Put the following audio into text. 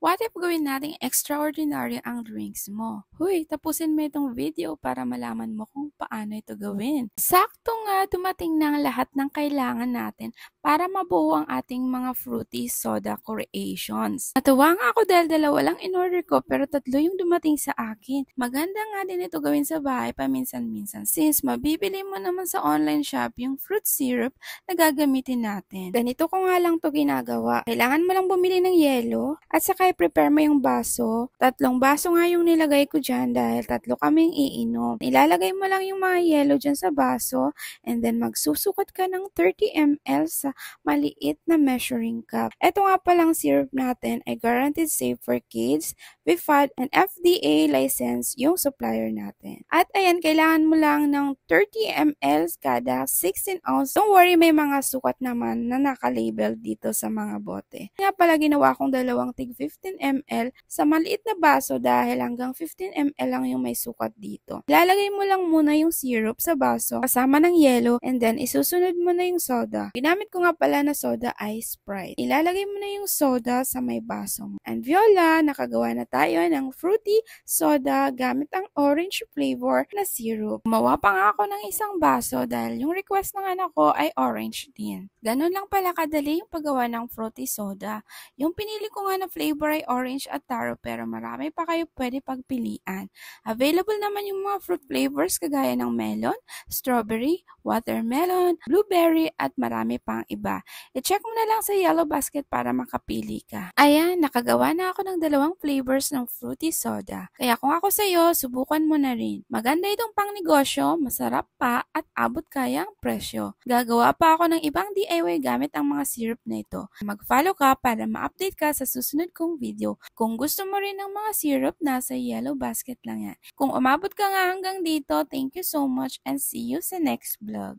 What if gawin nating extraordinary ang drinks mo? Huy, tapusin mo itong video para malaman mo kung paano ito gawin. Sakto nga dumating na ang lahat ng kailangan natin para mabuo ang ating mga fruity soda creations. Natuwa nga ako dahil dalawa lang in-order ko pero tatlo yung dumating sa akin. Maganda nga din ito gawin sa bahay paminsan-minsan since mabibili mo naman sa online shop yung fruit syrup na gagamitin natin. Ganito ko nga lang to ginagawa. Kailangan mo lang bumili ng yelo at saka i-prepare mo yung baso. Tatlong baso nga yung nilagay ko dyan dahil tatlo kaming iinom. Ilalagay mo lang yung mga yelo dyan sa baso and then magsusukot ka ng 30 ml sa maliit na measuring cup. Ito nga palang syrup natin ay guaranteed safe for kids, VFAD, and FDA license yung supplier natin. At ayan, kailangan mo lang ng 30 ml kada 16 ounce. Don't worry, may mga sukat naman na nakalabel dito sa mga bote. Nga pala ginawa kong dalawang tig 15 15 ml sa maliit na baso dahil hanggang 15 ml lang yung may sukat dito. Ilalagay mo lang muna yung syrup sa baso kasama ng yellow and then isusunod mo na yung soda. Ginamit ko nga pala na soda ay Sprite. Ilalagay mo na yung soda sa may baso mo. And viola, nakagawa na tayo ng fruity soda gamit ang orange flavor na syrup. Gumawa pa nga ako ng isang baso dahil yung request ng anak ko ay orange din. Ganun lang pala kadali yung paggawa ng fruity soda. Yung pinili ko nga na flavor ay orange at taro pero marami pa kayo pwede pagpilian. Available naman yung mga fruit flavors kagaya ng melon, strawberry, watermelon, blueberry at marami pang iba. I-check mo na lang sa yellow basket para makapili ka. Ayan, nakagawa na ako ng dalawang flavors ng fruity soda. Kaya kung ako sa'yo, subukan mo na rin. Maganda itong pang negosyo, masarap pa at abot kaya ang presyo. Gagawa pa ako ng ibang DIY gamit ang mga syrup na ito. Mag-follow ka para ma-update ka sa susunod kong video. Kung gusto mo rin ng mga syrup, nasa yellow basket lang yan. Kung umabot ka nga hanggang dito, thank you so much and see you sa next vlog.